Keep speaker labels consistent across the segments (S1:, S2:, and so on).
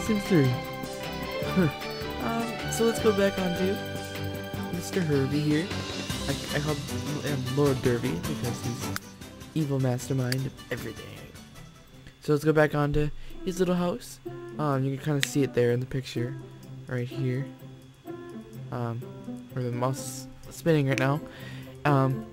S1: Sims 3. um, so let's go back on to Mr. Herbie here. I, I call him Lord Derby because he's evil mastermind of everything. So let's go back onto his little house. Um, you can kind of see it there in the picture, right here. Um, where the mouse is spinning right now. Um,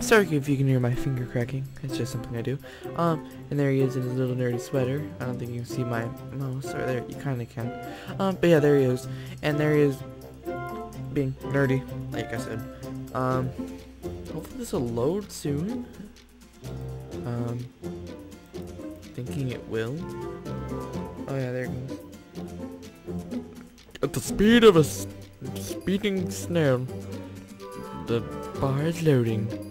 S1: sorry if you can hear my finger cracking. It's just something I do. Um, and there he is in his little nerdy sweater. I don't think you can see my mouse, or there, you kind of can. Um, but yeah, there he is. And there he is being nerdy, like I said. Um, hopefully this will load soon. Um, thinking it will. Oh yeah, there it goes. At the speed of a speeding snail, the bar is loading.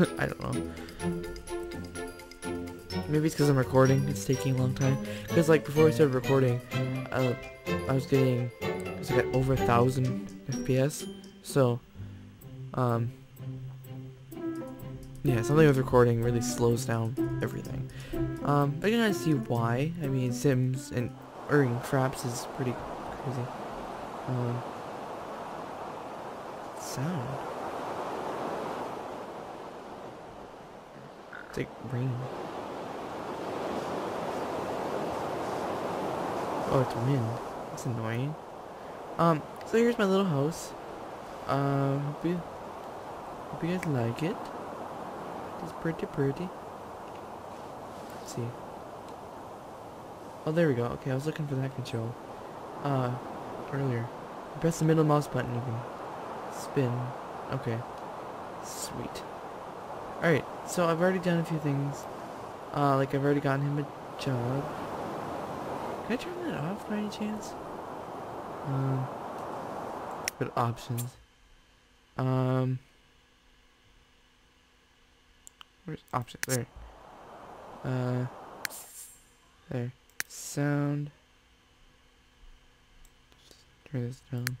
S1: I don't know. Maybe it's because I'm recording. It's taking a long time. Because like before I started recording, uh, I was getting, I was like over a thousand FPS. So, um, yeah, something with recording really slows down everything. Um, I can kind of see why. I mean, Sims and Erring Fraps is pretty crazy. Um, sound. It's like rain. Oh, it's wind. That's annoying. Um, so here's my little house. Um, hope you, hope you guys like it. It's pretty pretty. Let's see. Oh, there we go. Okay, I was looking for that control. Uh, earlier. Press the middle mouse button, you can spin. Okay. Sweet. Alright, so I've already done a few things. Uh, like I've already gotten him a job. Can I turn that off by any chance? Um, but options. Um, where's options? There. Uh, there. Sound. Turn this down.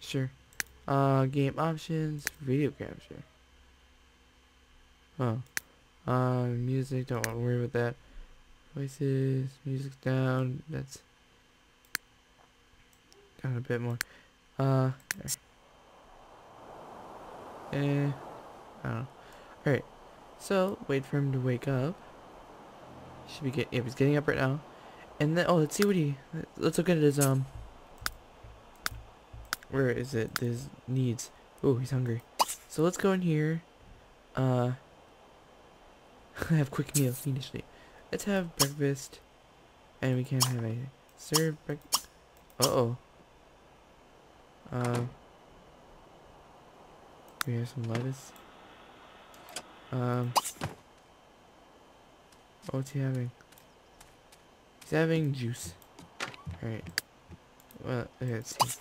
S1: Sure. Uh, game options, video capture. Oh. Uh, music, don't want to worry about that. Voices, music down, that's down a bit more. Uh, there. Eh, I don't know. Alright, so, wait for him to wake up. Should be get, yeah, he's getting up right now. And then, oh, let's see what he, let's look at his, um, where is it, his needs. Oh, he's hungry. So let's go in here. Uh, have quick meal fiendishly. Let's have breakfast, and we can't have a serve break. Uh oh. Um. we have some lettuce. Um. What's he having? He's having juice. Alright. Well, let's see.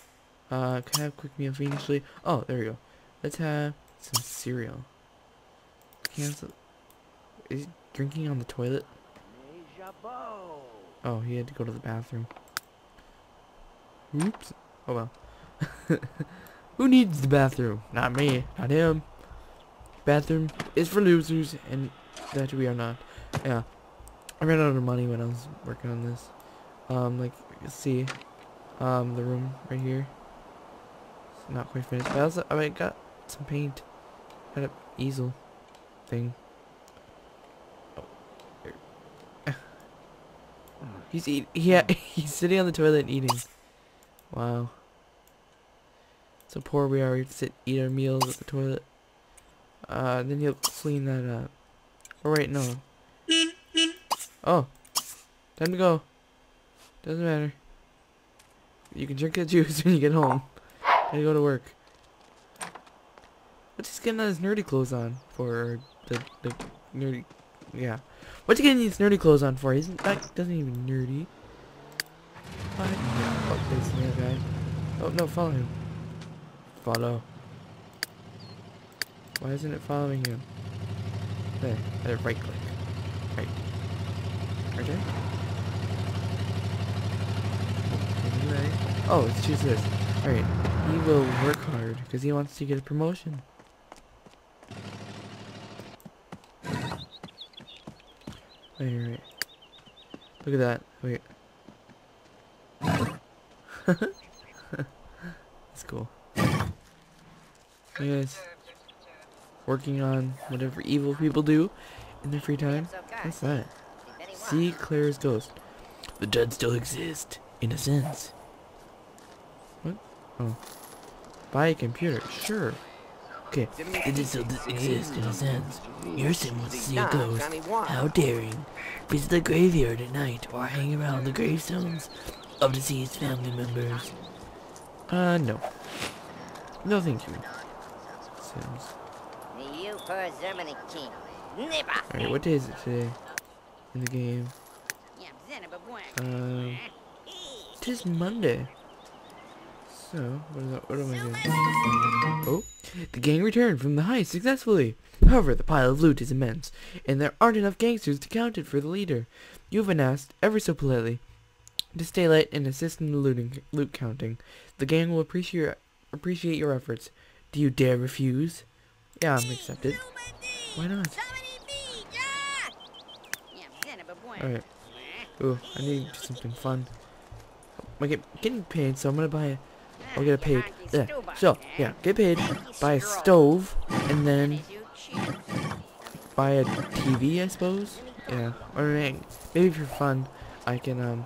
S1: Uh, can I have quick meal fiendishly? Oh, there we go. Let's have some cereal. Cancel. Is he drinking on the toilet? Oh, he had to go to the bathroom. Oops. Oh well. Who needs the bathroom? Not me. Not him. Bathroom is for losers, and that we are not. Yeah. I ran out of money when I was working on this. Um, like, you see, um, the room right here. It's not quite finished. But I also, I got some paint. Got an easel thing. He's eat. Yeah, he's sitting on the toilet and eating. Wow. So poor we are. We have to sit eat our meals at the toilet. Uh, then he'll clean that up. Oh wait, no. Oh, time to go. Doesn't matter. You can drink the juice when you get home. Gotta go to work. What's he getting his nerdy clothes on for? The the nerdy, yeah. What's he getting these nerdy clothes on for? He's that doesn't even nerdy. What? Oh, there's the other guy. Oh no, follow him. Follow. Why isn't it following him? There, there, right click. Right. Right there? Anyway. Oh, let's choose this. Alright. He will work hard because he wants to get a promotion. Wait. Look at that. Wait. That's cool. You guys working on whatever evil people do in their free time? What's that? See Claire's ghost. The dead still exist, in a sense. What? Oh. Buy a computer. Sure. Okay. The dead still exist, in a sense. Your sim wants to see a ghost. How daring. Visit the graveyard at night or hang around the gravestones of deceased family members. Uh, no. No, thank you. Sims. Alright, what day is it today? In the game. Um, it is Monday. So, what, is that, what am I doing? Oh, the gang returned from the heist successfully. However, the pile of loot is immense, and there aren't enough gangsters to count it for the leader. You've been asked, ever so politely, to stay late and assist in the looting, loot counting. The gang will appreciate your, appreciate your efforts. Do you dare refuse? Yeah, I'm accepted. Why not? Alright. Ooh, I need something fun. I'm get, getting paid, so I'm gonna buy a... I'll get a paid. Yeah, so, yeah, get paid, buy a stove, and then buy a TV, I suppose? Yeah, or maybe for fun, I can, um,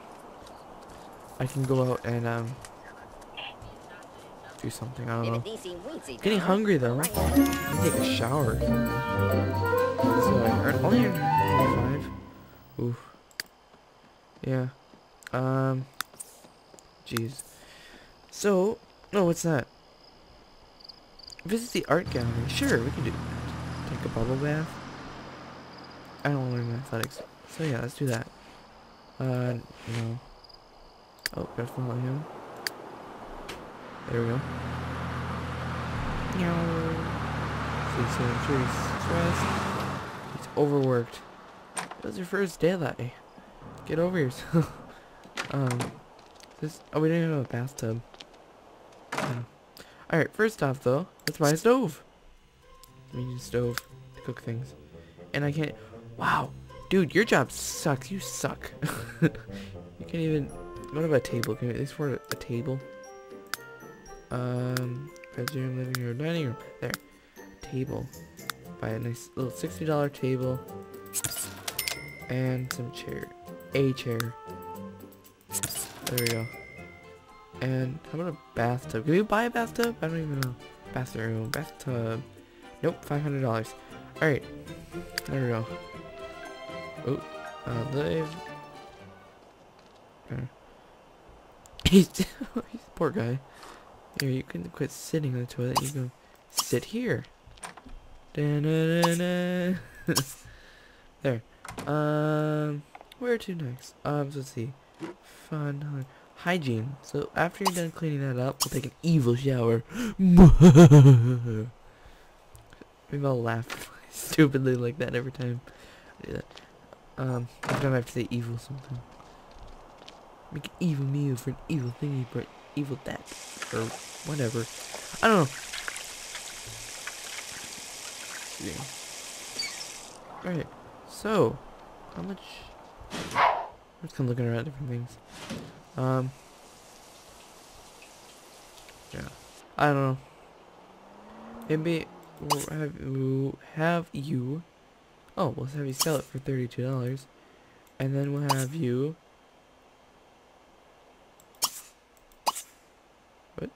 S1: I can go out and, um, do something, I don't know. Getting hungry, though. I take a shower. So I earned, only 25. Oof. Yeah. Um. Jeez. So, no, what's that? Visit the art gallery. Sure, we can do that. Take a bubble bath. I don't want to learn athletics. So yeah, let's do that. Uh, no. Oh, gotta follow him. There we go. No. See, so I'm sure he's stressed. He's overworked. It was your first day. Get over yourself. um, this. Oh, we didn't have a bathtub. Alright, first off though, let's buy a stove. We need a stove to cook things. And I can't. Wow. Dude, your job sucks. You suck. you can't even. What about a table? Can we at least afford a, a table? Um, bedroom, living room, dining room. There. Table. Buy a nice little $60 table. And some chair a chair. There we go. And how about a bathtub? Can we buy a bathtub? I don't even know. Bathroom, bathtub. Nope, $500. Alright. There we go. Oh, uh, live. He's, poor guy. Here, you can quit sitting on the toilet. You can sit here. Da there. Um. Where to next? Um, let's see. Fun. Hygiene. So after you're done cleaning that up, we'll take an evil shower. Maybe I'll laugh stupidly like that every time I do that. Um, every time I have to say evil something. Make an evil meal for an evil thingy for evil that. Or whatever. I don't know. Alright. So, how much I'm just kind of looking around different things. Um. Yeah. I don't know. Maybe we'll have, we'll have you. Oh, we'll have you sell it for thirty-two dollars, and then we'll have you. What?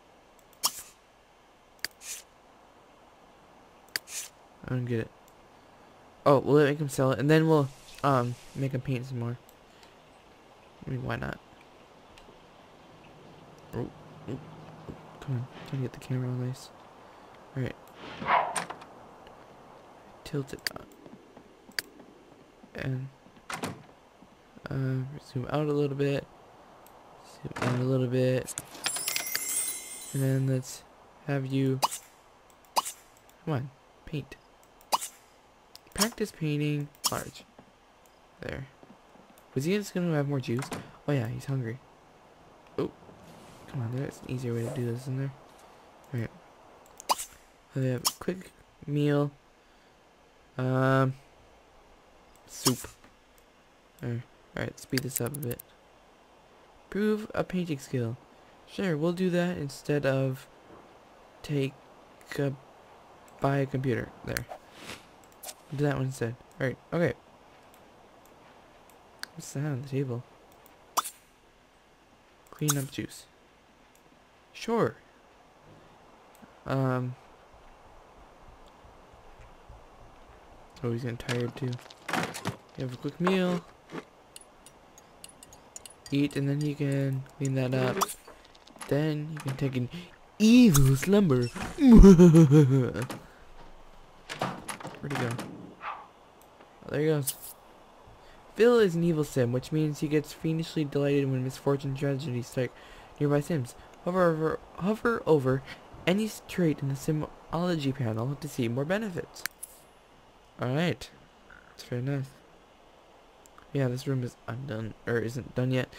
S1: I don't get it. Oh, we'll make him sell it, and then we'll um make him paint some more. I mean, why not? Oh, oh, oh, come on. Trying to get the camera on nice. Alright. Tilt it up. And, uh, zoom out a little bit. Zoom in a little bit. And then let's have you, come on, paint. Practice painting large. There. Was he just gonna have more juice? Oh yeah, he's hungry. Come there's an easier way to do this, isn't there? Alright. We have a quick meal. Um, soup. Alright, speed this up a bit. Prove a painting skill. Sure, we'll do that instead of take a, buy a computer. There. Do that one instead. Alright, okay. What's that on the table? Clean up juice. Sure. Um. Oh, he's getting tired too. You have a quick meal. Eat, and then you can clean that up. Then you can take an evil slumber. Where'd he go? Oh, there he goes. Phil is an evil sim, which means he gets fiendishly delighted when misfortune and tragedy strike nearby sims. Hover over, hover over any trait in the simology panel to see more benefits. Alright. It's very nice. Yeah, this room is undone, or isn't done yet.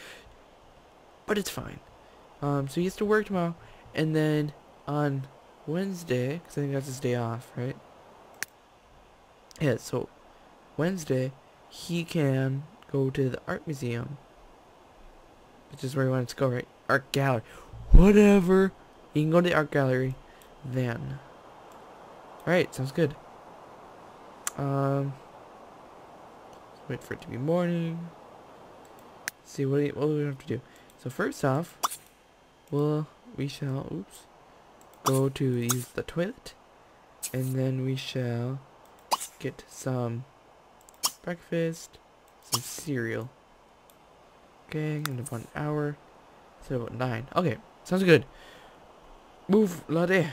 S1: But it's fine. Um, so he has to work tomorrow, and then on Wednesday, because I think that's his day off, right? Yeah, so Wednesday, he can go to the art museum. Which is where we wants to go, right? Art gallery. Whatever. You can go to the art gallery then. Alright, sounds good. Um, wait for it to be morning. see what, what do we have to do. So first off, we'll, we shall, oops, go to use the toilet. And then we shall get some breakfast, some cereal. Okay, in about an hour. So about nine. Okay, sounds good. Move, laddie.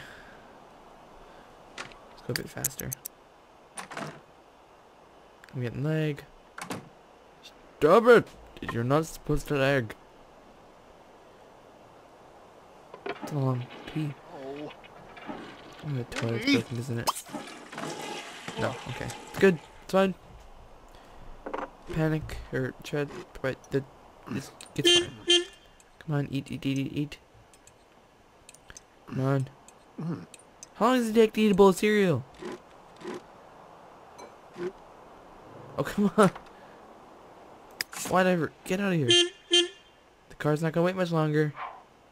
S1: Let's go a bit faster. I'm getting leg. Stop it! You're not supposed to lag. It's a long pee. Oh, the toilet's broken, isn't it? No, okay. It's good. It's fine panic or tread, but the this gets fine. Come on, eat, eat, eat, eat, eat. Come on. How long does it take to eat a bowl of cereal? Oh, come on. Whatever. Get out of here. The car's not gonna wait much longer.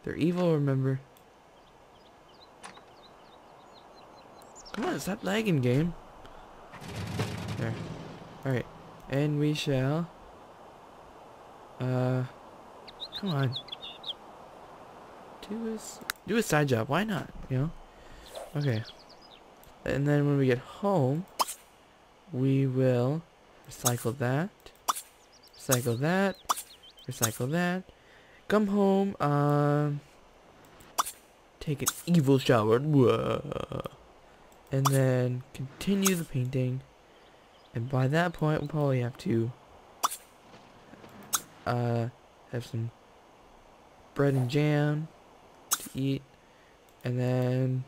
S1: They're evil, remember. Come on, stop lagging, game. There. Alright. And we shall... Uh... Come on. Do a, do a side job. Why not? You know? Okay. And then when we get home, we will recycle that. Recycle that. Recycle that. Come home. Um... Take an evil shower. Whoa. And then continue the painting. And by that point, we'll probably have to uh, have some bread and jam to eat. And then...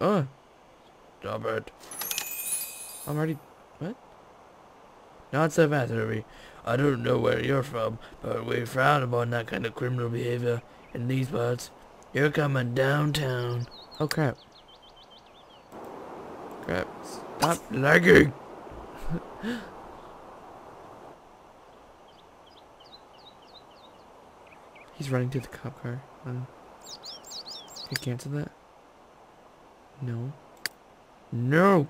S1: Oh! Stop it. I'm already... What? Not so fast, Herbie. I don't know where you're from, but we frown upon that kind of criminal behavior in these parts. You're coming downtown. Oh crap. Crap. Stop lagging! He's running to the cop car. Um, can you cancel that? No. No!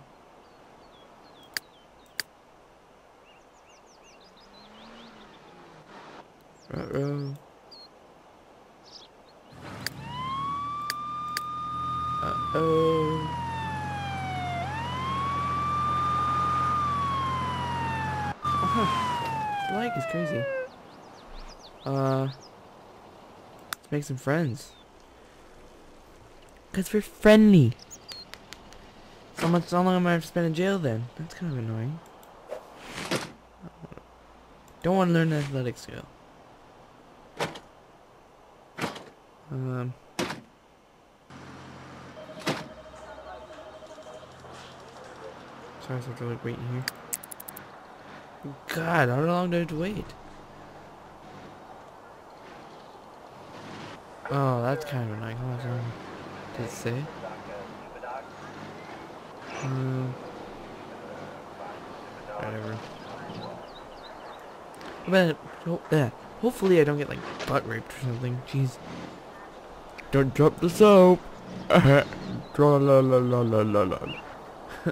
S1: Uh-oh. Uh-oh. like is crazy. Uh, let's make some friends. Cause we're friendly. So much so long am I have to spend in jail then? That's kind of annoying. Don't want to learn the athletic skill. Um. Sorry, I have to like waiting here. God, how long do I have to wait? Oh, that's kind of much longer did it say? Um, whatever. But, uh, hopefully I don't get like butt raped or something. Jeez. Don't drop the soap. La la la la la la.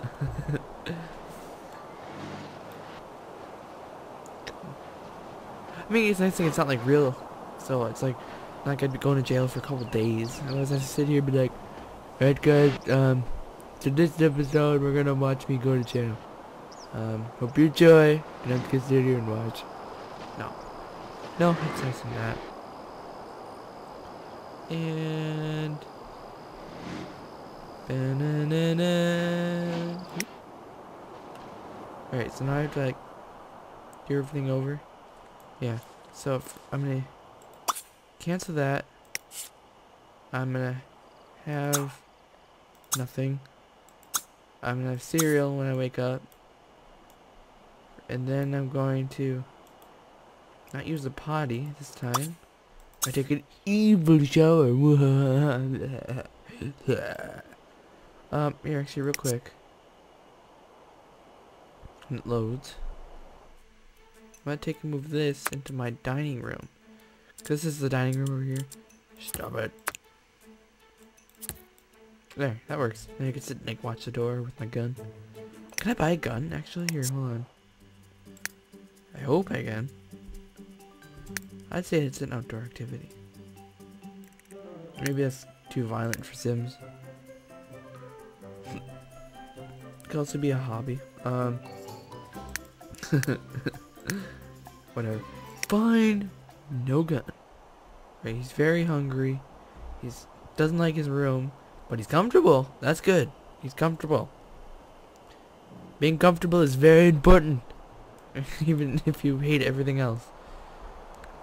S1: I mean, it's nice thing it's not like real, so it's like not gonna be going to jail for a couple days. I have to sit here and be like, "Alright, guys, um, so this episode we're gonna watch me go to jail. Um, hope you enjoy, and don't consider here and watch." No, no, it's nice than that. And. Alright, so now I have to like do everything over. Yeah, so I'm gonna cancel that. I'm gonna have nothing. I'm gonna have cereal when I wake up. And then I'm going to not use the potty this time. I take an evil shower. um, here, actually, real quick. It loads. I'm gonna take and move this into my dining room. This is the dining room over here. Stop it. There, that works. Then I can sit and like watch the door with my gun. Can I buy a gun actually? Here, hold on. I hope I can. I'd say it's an outdoor activity. Maybe that's too violent for Sims. Could also be a hobby. Um Whatever. Fine. No gun. Right, he's very hungry. He's doesn't like his room, but he's comfortable. That's good. He's comfortable. Being comfortable is very important. Even if you hate everything else.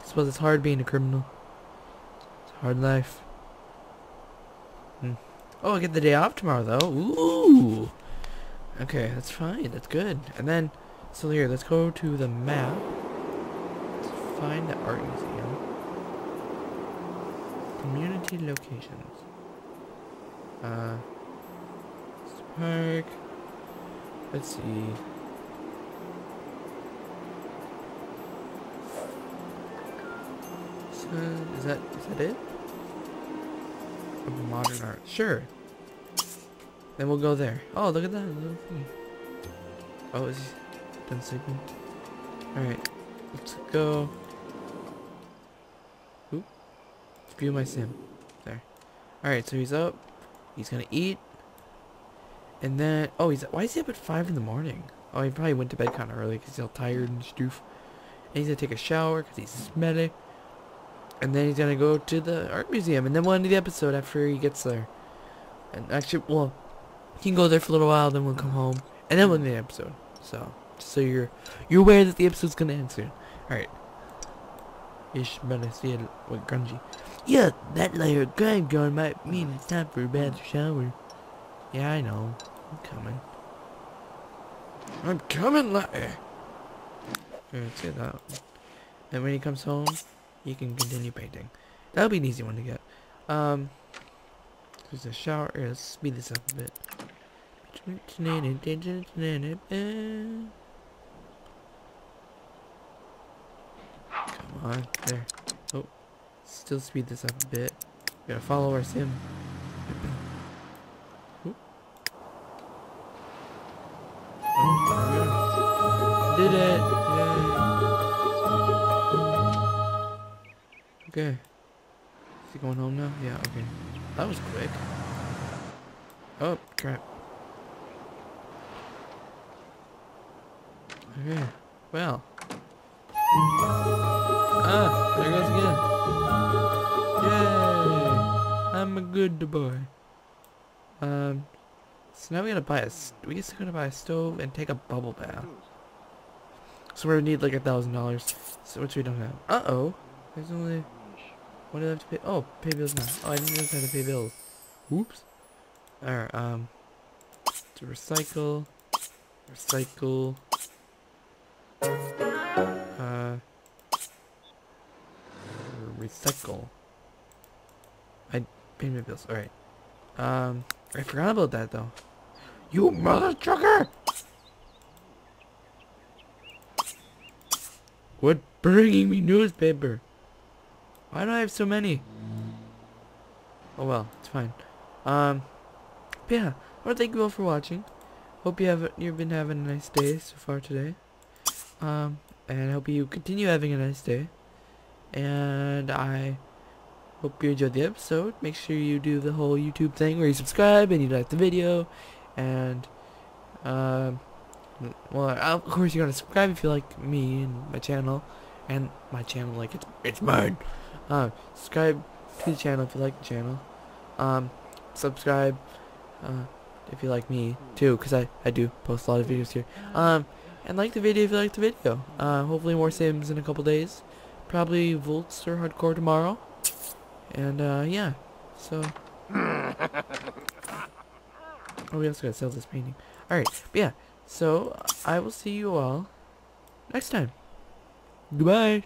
S1: I suppose it's hard being a criminal. It's a hard life. Hmm. Oh, I get the day off tomorrow though. Ooh. Okay, that's fine. That's good. And then, so here, let's go to the map find the art museum. Community locations. Uh, park. Let's see. So, is that is that it? Modern art. Sure. Then we'll go there. Oh, look at that little thing. Oh, is he done sleeping? Alright. Let's go. View my sim. There. Alright, so he's up. He's gonna eat. And then, oh, he's, why is he up at 5 in the morning? Oh, he probably went to bed kind of early because he's all tired and stoof. And he's gonna take a shower because he's smelly. And then he's gonna go to the art museum. And then we'll end the episode after he gets there. And actually, well, he can go there for a little while, then we'll come home. And then we'll end the episode. So, so you're, you're aware that the episode's gonna end soon. Alright. Ish, see it with grungy. Yeah, that layer of grime going might mean it's time for a bath shower. Yeah, I know. I'm coming. I'm coming, later. Let's get that. And when he comes home, he can continue painting. That'll be an easy one to get. Um, there's a shower. Here, let's speed this up a bit. Come on, there. Still speed this up a bit. We Gotta follow our sim. I'm a good boy. Um, so now we gotta buy a, we just gotta buy a stove and take a bubble bath. So we're gonna need like a thousand dollars. So which we don't have. Uh oh. There's only. What do I have to pay? Oh, pay bills now. Oh, I didn't even have to pay bills. Oops. Alright, um. To recycle. Recycle. Uh. Recycle. Payment bills. Alright. Um, I forgot about that though. You mother trucker! What bringing me newspaper. Why do I have so many? Oh well, it's fine. Um, yeah, I want to thank you all for watching. Hope you have you've been having a nice day so far today. Um, and I hope you continue having a nice day. And I hope you enjoyed the episode. Make sure you do the whole YouTube thing where you subscribe and you like the video, and um, well, of course you're gonna subscribe if you like me and my channel, and my channel like it's it's mine. Uh, subscribe to the channel if you like the channel. Um, subscribe uh, if you like me too, because I, I do post a lot of videos here. Um, and like the video if you like the video. Uh, hopefully more Sims in a couple days. Probably Voltz or Hardcore tomorrow. And uh, yeah, so... oh, we also gotta sell this painting. Alright, yeah, so I will see you all next time. Goodbye.